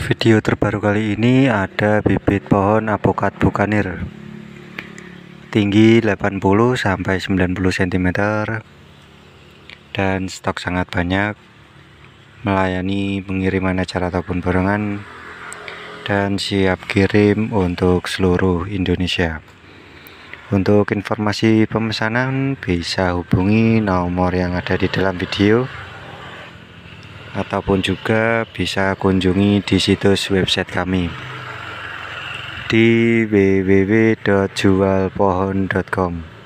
Video terbaru kali ini ada bibit pohon apokat bukanir tinggi 80 sampai 90 cm dan stok sangat banyak. Melayani pengiriman acara ataupun borongan dan siap kirim untuk seluruh Indonesia. Untuk informasi pemesanan bisa hubungi nomor yang ada di dalam video ataupun juga bisa kunjungi di situs website kami. Di www.jualpohon.com